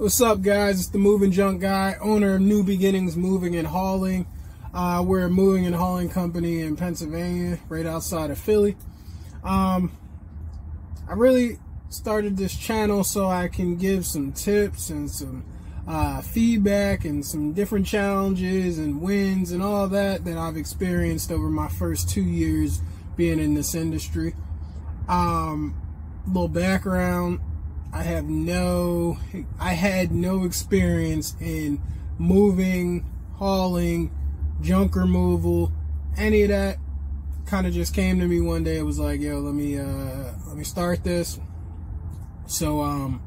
What's up, guys? It's the Move N' Junk Guy, owner of New Beginnings Moving and Hauling. Uh, we're a moving and hauling company in Pennsylvania, right outside of Philly. Um, I really started this channel so I can give some tips and some uh, feedback and some different challenges and wins and all that that I've experienced over my first two years being in this industry. Um, little background I have no, I had no experience in moving, hauling, junk removal, any of that. Kind of just came to me one day. It was like, yo, let me, uh, let me start this. So, um,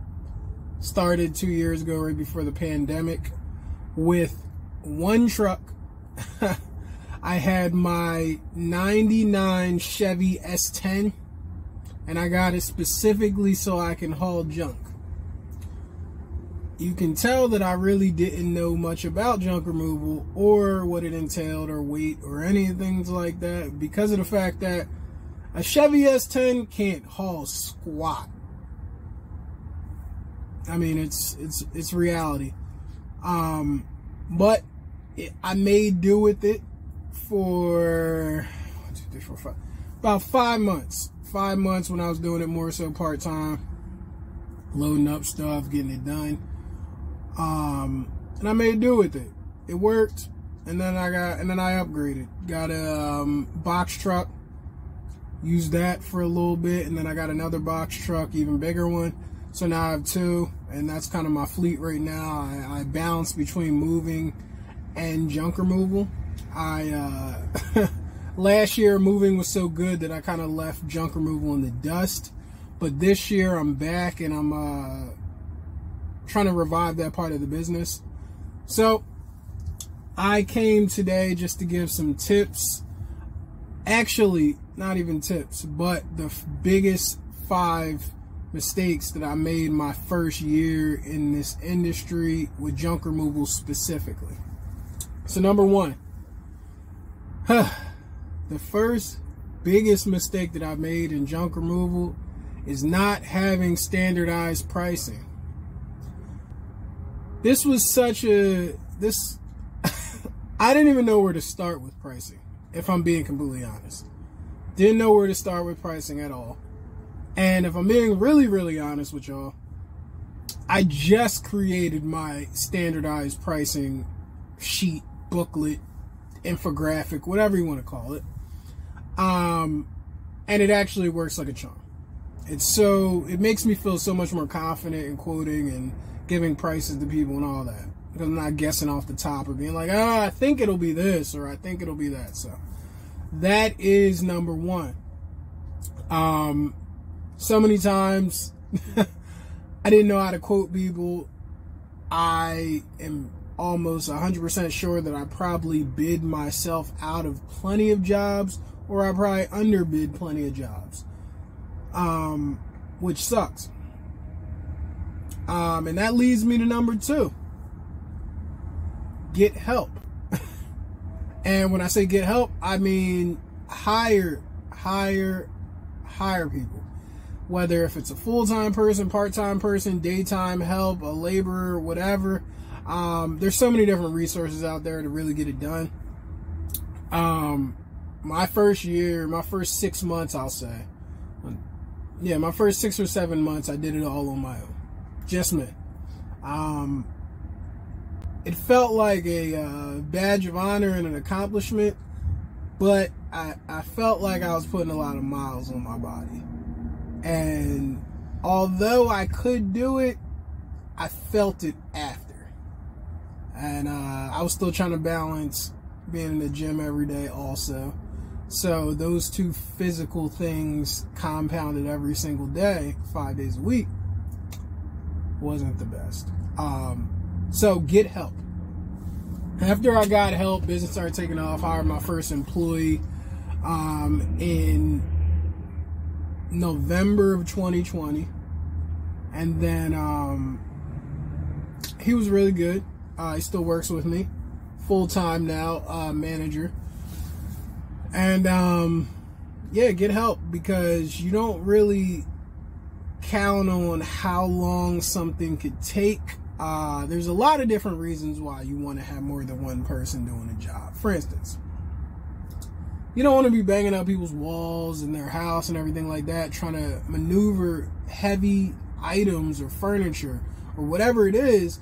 started two years ago, right before the pandemic, with one truck. I had my 99 Chevy S10 and I got it specifically so I can haul junk. You can tell that I really didn't know much about junk removal or what it entailed or weight or anything like that because of the fact that a Chevy S10 can't haul squat. I mean, it's it's it's reality. Um, but it, I made do with it for one, two, three, four, five, about five months five months when I was doing it more so part time, loading up stuff, getting it done. Um, and I made do with it. It worked, and then I got and then I upgraded. Got a um, box truck. Used that for a little bit, and then I got another box truck, even bigger one. So now I have two, and that's kind of my fleet right now. I, I balance between moving and junk removal. I uh, last year moving was so good that I kind of left junk removal in the dust. But this year I'm back and I'm uh, trying to revive that part of the business. So I came today just to give some tips. Actually, not even tips, but the biggest five mistakes that I made my first year in this industry with junk removal specifically. So number one, the first biggest mistake that I made in junk removal is not having standardized pricing. This was such a this I didn't even know where to start with pricing, if I'm being completely honest. Didn't know where to start with pricing at all. And if I'm being really, really honest with y'all, I just created my standardized pricing sheet, booklet, infographic, whatever you want to call it. Um, and it actually works like a charm. It's so, it makes me feel so much more confident in quoting and giving prices to people and all that. Because I'm not guessing off the top or being like, oh, I think it'll be this or I think it'll be that. So that is number one. Um, so many times I didn't know how to quote people. I am almost 100% sure that I probably bid myself out of plenty of jobs or I probably underbid plenty of jobs, um, which sucks. Um, and that leads me to number two get help. and when I say get help, I mean hire, hire, hire people. Whether if it's a full time person, part time person, daytime help, a laborer, whatever. Um, there's so many different resources out there to really get it done. Um, my first year, my first six months, I'll say. Yeah, my first six or seven months, I did it all on my own. Just me. Um, it felt like a uh, badge of honor and an accomplishment, but I, I felt like I was putting a lot of miles on my body. And although I could do it, I felt it after. And uh, I was still trying to balance being in the gym every day also. So those two physical things compounded every single day, five days a week, wasn't the best. Um, so get help. After I got help, business started taking off. Hired my first employee um, in November of 2020, and then um, he was really good. Uh, he still works with me full time now uh, manager. And um, yeah, get help because you don't really count on how long something could take. Uh, there's a lot of different reasons why you want to have more than one person doing a job. For instance, you don't want to be banging up people's walls in their house and everything like that, trying to maneuver heavy items or furniture or whatever it is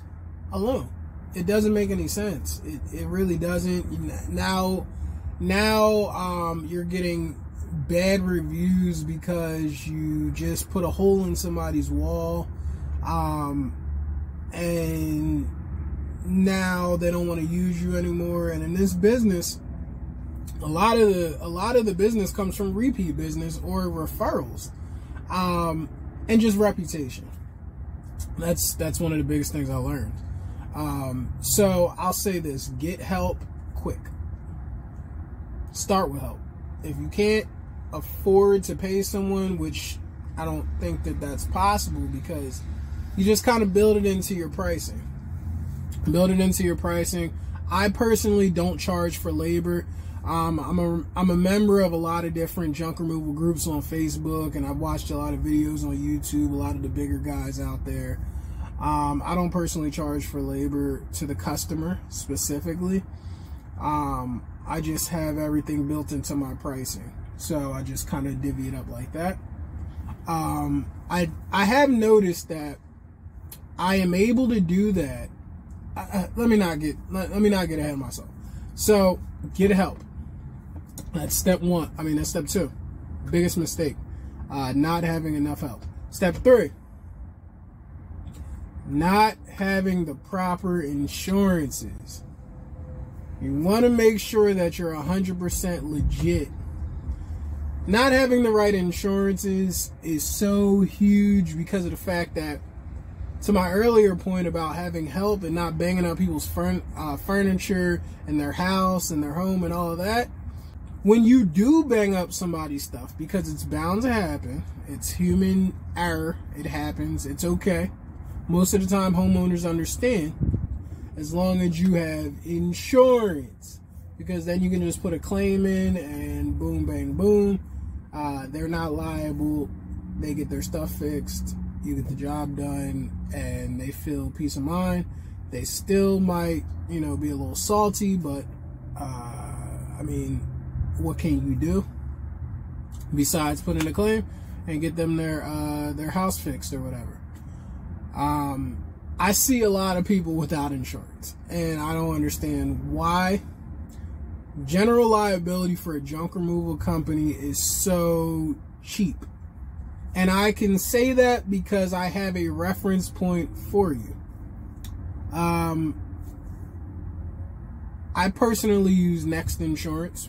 alone. It doesn't make any sense. It, it really doesn't. Now, now um, you're getting bad reviews because you just put a hole in somebody's wall. Um, and now they don't want to use you anymore. And in this business, a lot of the a lot of the business comes from repeat business or referrals, um, and just reputation. That's that's one of the biggest things I learned. Um, so I'll say this: get help quick. Start with help. If you can't afford to pay someone, which I don't think that that's possible because you just kind of build it into your pricing. Build it into your pricing. I personally don't charge for labor. Um, I'm a I'm a member of a lot of different junk removal groups on Facebook, and I've watched a lot of videos on YouTube. A lot of the bigger guys out there. Um, I don't personally charge for labor to the customer specifically. Um, I just have everything built into my pricing, so I just kind of divvy it up like that. Um, I I have noticed that I am able to do that. I, let me not get let, let me not get ahead of myself. So get help. That's step one. I mean, that's step two. Biggest mistake. Uh, not having enough help. Step three. Not having the proper insurances. You want to make sure that you're 100% legit. Not having the right insurances is so huge because of the fact that, to my earlier point about having help and not banging up people's furn- uh, furniture and their house and their home and all of that, when you do bang up somebody's stuff, because it's bound to happen, it's human error, it happens, it's okay. Most of the time, homeowners understand as long as you have insurance, because then you can just put a claim in and boom, bang, boom. Uh, they're not liable. They get their stuff fixed. You get the job done, and they feel peace of mind. They still might, you know, be a little salty, but uh, I mean, what can you do besides put in a claim and get them their uh, their house fixed or whatever? Um, I see a lot of people without insurance, and I don't understand why. General liability for a junk removal company is so cheap. And I can say that because I have a reference point for you. Um, I personally use Next Insurance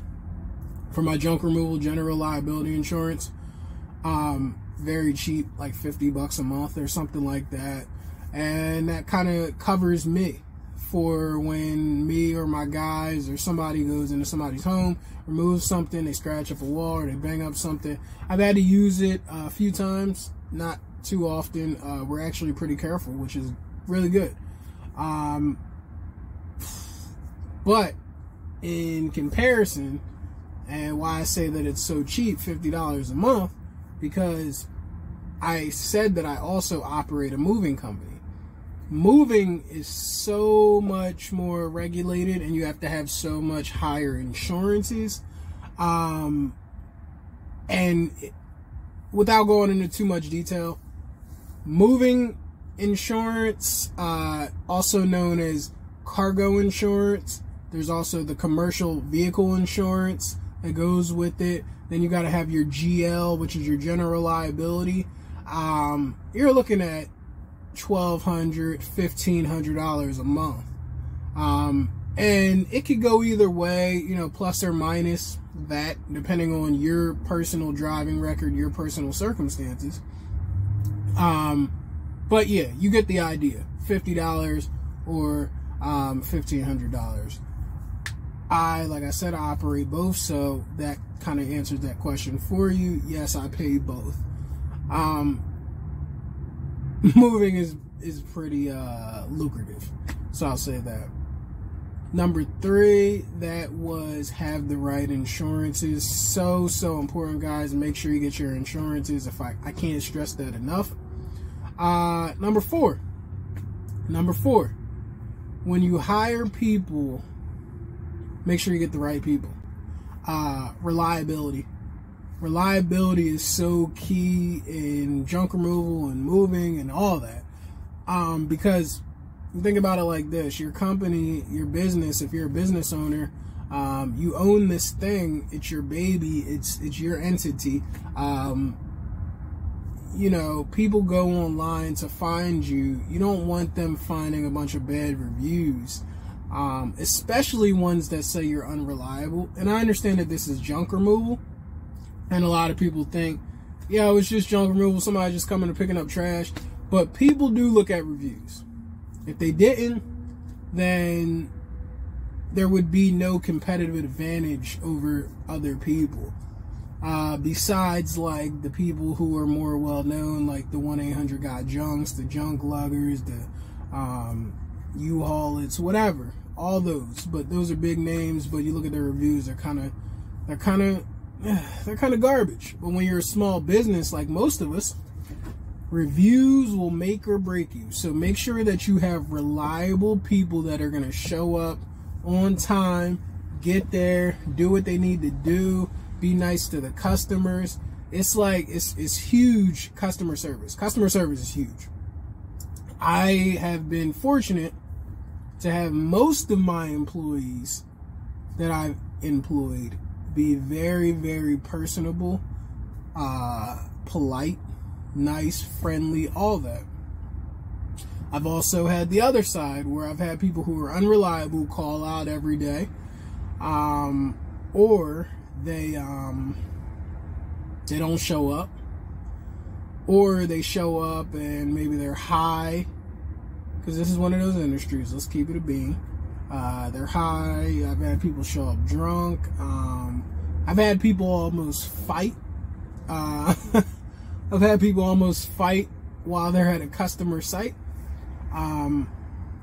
for my junk removal general liability insurance. Um, very cheap, like 50 bucks a month or something like that. And that kind of covers me for when me or my guys or somebody goes into somebody's home, removes something, they scratch up a wall or they bang up something. I've had to use it a few times, not too often. Uh, we're actually pretty careful, which is really good. Um, but in comparison, and why I say that it's so cheap, $50 a month, because I said that I also operate a moving company. Moving is so much more regulated and you have to have so much higher insurances. Um, and without going into too much detail, moving insurance, uh, also known as cargo insurance, there's also the commercial vehicle insurance that goes with it. Then you got to have your GL, which is your general liability. Um, you're looking at $1,200, $1,500 a month. Um, and it could go either way, you know, plus or minus that, depending on your personal driving record, your personal circumstances. Um, but yeah, you get the idea. $50 or um, $1,500. I, like I said, I operate both, so that kind of answers that question for you. Yes, I pay both. Um, moving is is pretty uh, lucrative, so I'll say that. Number three, that was have the right insurances. So, so important, guys. Make sure you get your insurances. If I, I can't stress that enough. Uh, number four, number four, when you hire people, make sure you get the right people. Uh, reliability. Reliability is so key in junk removal and moving and all that. Um, because think about it like this your company your business if you're a business owner um, you own this thing it's your baby it's it's your entity um, you know people go online to find you you don't want them finding a bunch of bad reviews um, especially ones that say you're unreliable. And i understand that this is junk removal. And a lot of people think yeah it was just junk removal. Somebody just coming and picking up trash. But people do look at reviews. If they didn't, then there would be no competitive advantage over other people. Uh, besides, like the people who are more well known, like the 1 800 Got Junks, the Junk Luggers, the um, U Haul, it's whatever, all those. But those are big names. But you look at their reviews, they're kind of, they're kind of, they're kind of garbage. But when you're a small business, like most of us, Reviews will make or break you. So make sure that you have reliable people that are going to show up on time, get there, do what they need to do, be nice to the customers. It's like it's it's huge customer service. Customer service is huge. I have been fortunate to have most of my employees that I've employed be very, very personable, uh, polite, nice, friendly, all that. I've also had the other side where I've had people who are unreliable call out every day, um, or they um, they don't show up, or they show up and maybe they're high, because this is one of those industries. Let's keep it a being. Uh, they're high. I've had people show up drunk. Um, I've had people almost fight. Uh, I've had people almost fight while they're at a customer site. Um,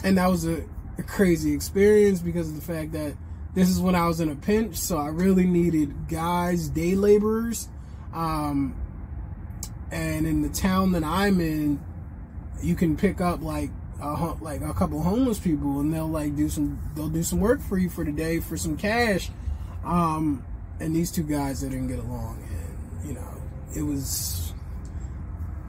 and that was a, a, crazy experience because of the fact that this is when I was in a pinch. So I really needed guys, day laborers. Um, and in the town that I'm in, you can pick up like like a couple homeless people and they'll like do some they'll do some work for you for the day for some cash um and these two guys they didn't get along and you know it was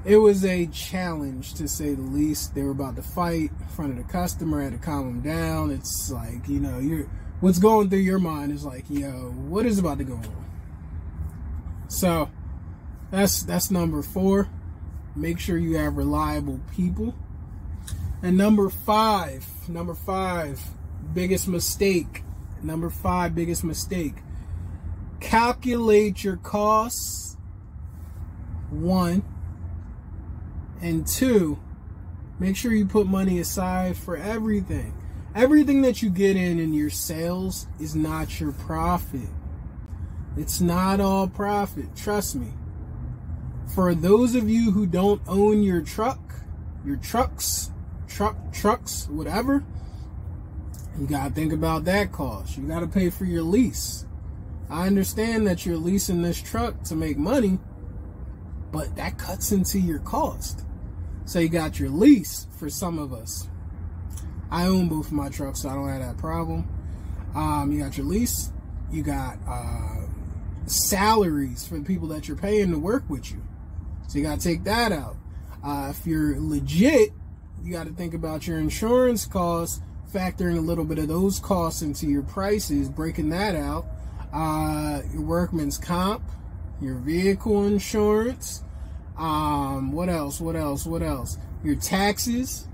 it was a challenge to say the least. They were about to fight in front of the customer, I had to calm them down. It's like, you know, you're what's going through your mind is like, yo, what is about to go on? So that's that's number four. Make sure you have reliable people. And number five, number five, biggest mistake. Number five, biggest mistake. Calculate your costs. One and two, make sure you put money aside for everything. Everything that you get in in your sales is not your profit. It's not all profit, trust me. For those of you who don't own your truck, your trucks, truck, trucks, whatever, you got to think about that cost. You got to pay for your lease. I understand that you're leasing this truck to make money, but that cuts into your cost. So you got your lease for some of us. I own both of my trucks, so I don't have that problem. Um, you got your lease. You got uh, salaries for the people that you're paying to work with you. So you got to take that out. Uh, if you're legit, you got to think about your insurance costs, factoring a little bit of those costs into your prices, breaking that out. Uh, your workman's comp, your vehicle insurance, um, what else? What else? What else? Your taxes.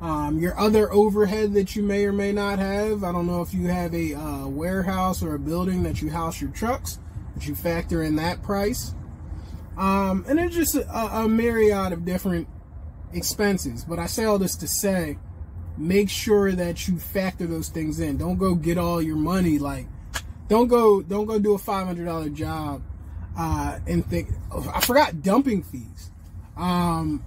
Um, your other overhead that you may or may not have. I don't know if you have a uh, warehouse or a building that you house your trucks, but you factor in that price. Um, and it's just a, a myriad of different expenses. But I say all this to say, make sure that you factor those things in. Don't go get all your money like don't go don't go do a $500 job uh, and think I forgot dumping fees. Um,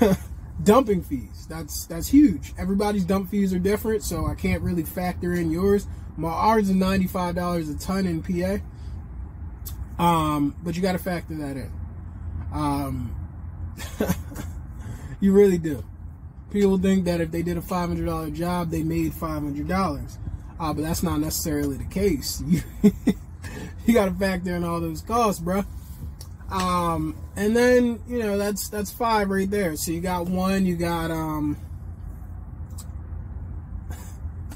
dumping fees. That's that's huge. Everybody's dump fees are different, so I can't really factor in yours. My ours is ninety five dollars a ton in PA. Um, but you got to factor that in. Um, you really do. People think that if they did a five hundred dollar job, they made five hundred dollars. Uh, but that's not necessarily the case. You, you got to factor in all those costs, bro. Um, and then you know that's that's five right there. So you got one. You got um.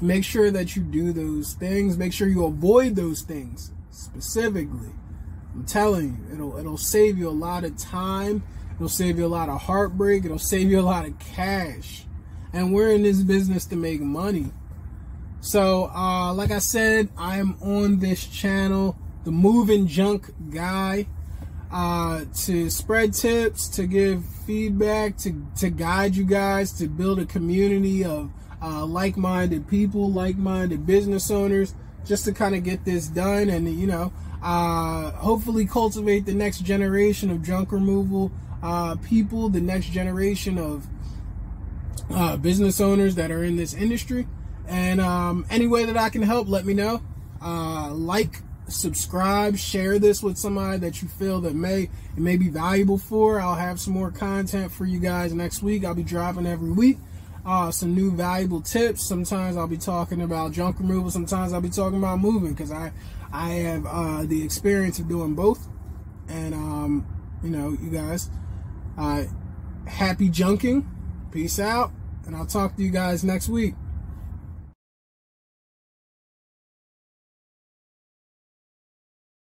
Make sure that you do those things. Make sure you avoid those things specifically. I'm telling you, it'll it'll save you a lot of time. It'll save you a lot of heartbreak. It'll save you a lot of cash. And we're in this business to make money. So, uh, like I said, I am on this channel, the Move N' Junk Guy, uh, to spread tips, to give feedback, to, to guide you guys, to build a community of uh, like-minded people, like-minded business owners, just to kind of get this done and, you know, uh, hopefully cultivate the next generation of junk removal uh, people, the next generation of uh, business owners that are in this industry. And um, any way that I can help, let me know. Uh, like, subscribe, share this with somebody that you feel that may it may be valuable for. I'll have some more content for you guys next week. I'll be dropping every week. Uh, some new valuable tips. Sometimes I'll be talking about junk removal. Sometimes I'll be talking about moving because I I have uh, the experience of doing both. And um, you know, you guys, uh, happy junking. Peace out, and I'll talk to you guys next week.